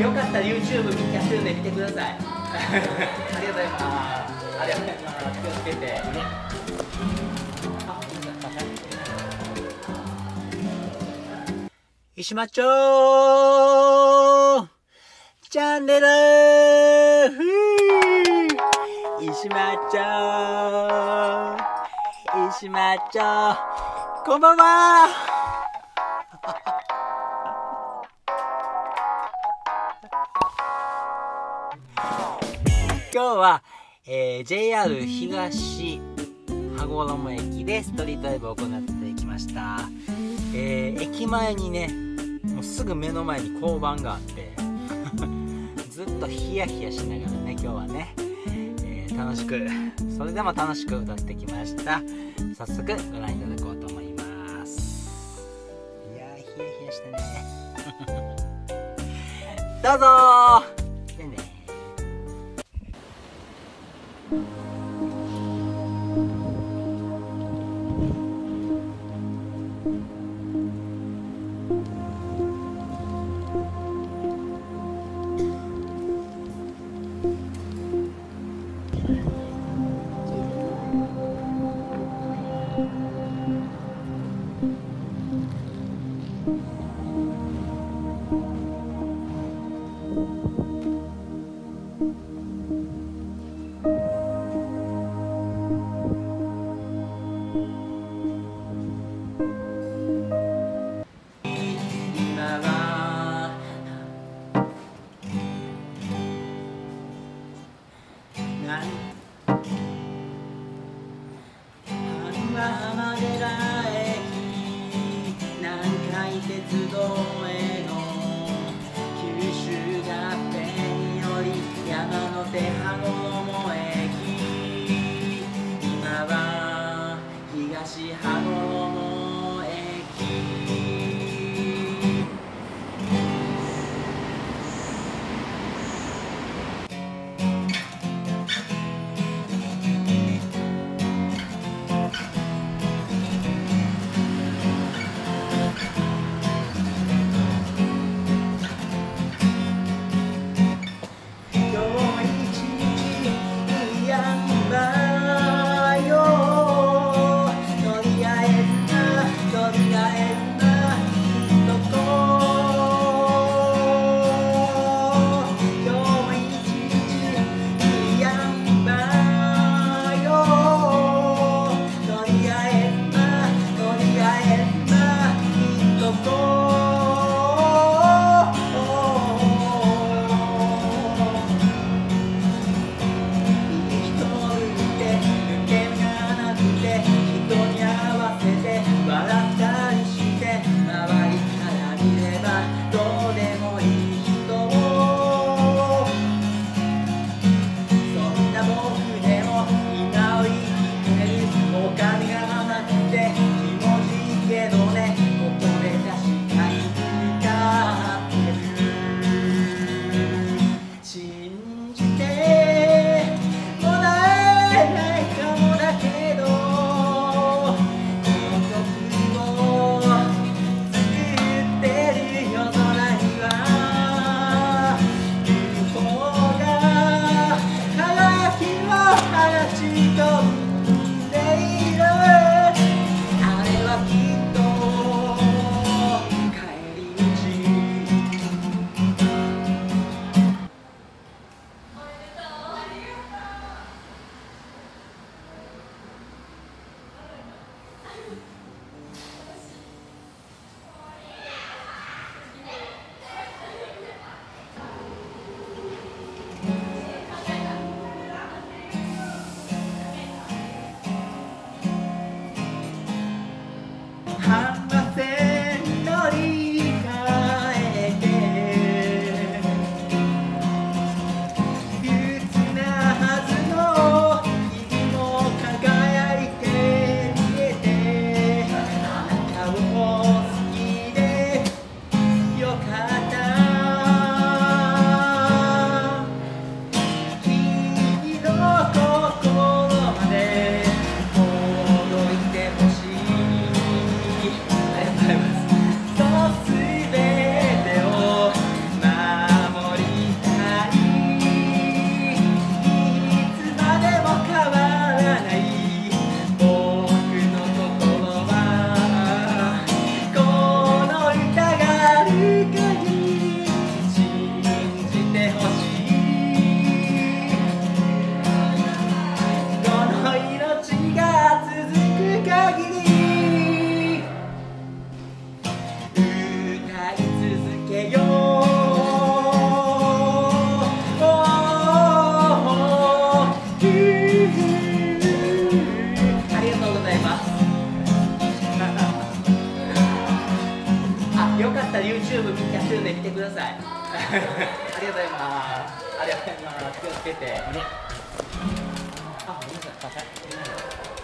よかったら YouTube やってるんで見てください。ありがとうございますありがとうございます。気をつけて石マッチャンネル。石マッチョ石マッチョこんばんは今日は、えー JR 東羽衣駅でストリートライブを行ってきました、えー駅前にねもうすぐ目の前に交番があって ずっとヒヤヒヤしながらね今日はね、えー楽しくそれでも楽しく歌ってきました。早速ご覧いただこうと思います。いやーヒヤヒヤしてね。どうぞ鉄道へください。ありがとうございます。ありがとうございます。気をつけて。あごめんなさい。